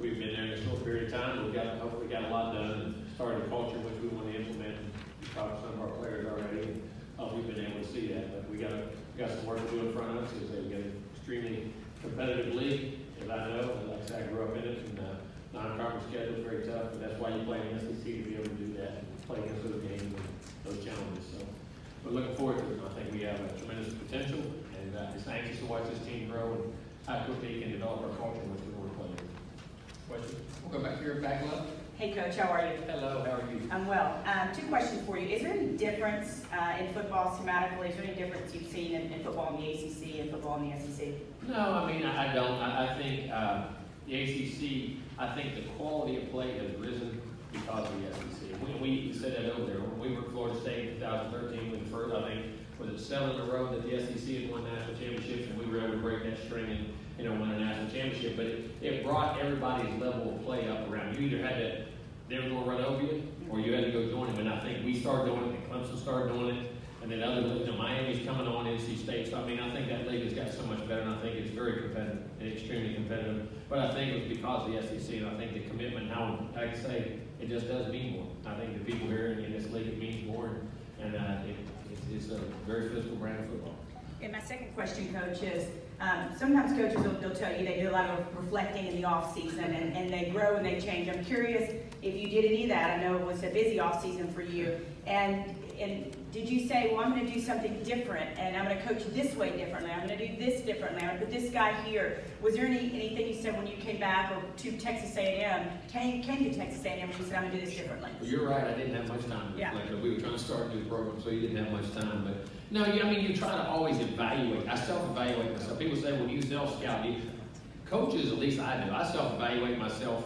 we've been there in a short period of time, we've got, hopefully got a lot done, and started a culture which we want to implement. We talked to some of our players already, and, uh, we've been able to see that, but we got, we got some work to do in front of us, as they've got an extremely competitive league, as I know, and like I said, I grew up in it, and, uh, non-conference schedule is very tough, but that's why you play in SEC to be able to do that, and play against those games and those challenges, so. We're looking forward to it, I think we have a tremendous potential, and, uh, just anxious to watch this team grow and how quickly it can develop our culture, which we want to play. Question? We'll go back here, back left. Hey, Coach, how are you? Hello, how are you? I'm well. Um, two questions for you. Is there any difference uh, in football schematically? Is there any difference you've seen in, in football in the ACC and football in the SEC? No, I mean, I I don't, I, I think, uh, the ACC, I think the quality of play has risen because of the SEC. We, we said that over there, when we were at Florida State in two thousand thirteen, with the first, I think, was it seven in a row that the SEC had won national championships, and we were able to break string and, you know, win a national championship, but it, it brought everybody's level of play up around. You either had to, they were gonna run over you, or you had to go join them, and I think we started doing it, and Clemson started doing it, and then other, you know, Miami's coming on, NC State, so I mean, I think that league has got so much better, and I think it's very competitive, and extremely competitive. But I think it was because of the SEC, and I think the commitment, how, I say, it just does mean more. I think the people here in this league, it means more, and, and, uh, it, it's, it's a very physical brand of football. And my second question, Coach, is um, sometimes coaches will they'll tell you they do a lot of reflecting in the off season and, and they grow and they change. I'm curious if you did any of that. I know it was a busy off season for you. And and did you say, well, I'm going to do something different and I'm going to coach this way differently. I'm going to do this differently. I'm going to put this guy here. Was there any anything you said when you came back or to Texas A&M came came to Texas A&M when you said I'm going to do this differently? Well, you're right, I didn't have much time. Yeah. Like, we were trying to start a new program, so you didn't have much time, but, no, you, I mean, you try to always evaluate, I self-evaluate myself. People say, well, you self-scout, coaches, at least I do, I self-evaluate myself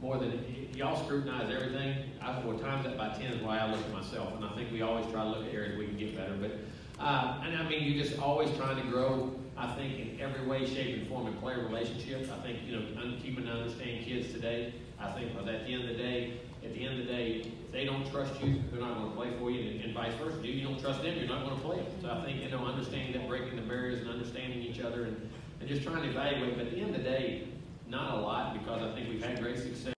more than, y'all scrutinize everything. I, well, times that by ten is why I look at myself, and I think we always try to look at areas we can get better, but, uh, and I mean, you're just always trying to grow, I think, in every way, shape, and form in player relationships. I think, you know, keeping to understand kids today, I think, but at the end of the day, at the end of the day, if they don't trust you, they're not gonna play for you, and, and vice versa. If you don't trust them, you're not gonna play them. So I think, you know, understanding that, breaking the barriers and understanding each other and, and just trying to evaluate, but at the end of the day, not a lot, because I think we've had great success.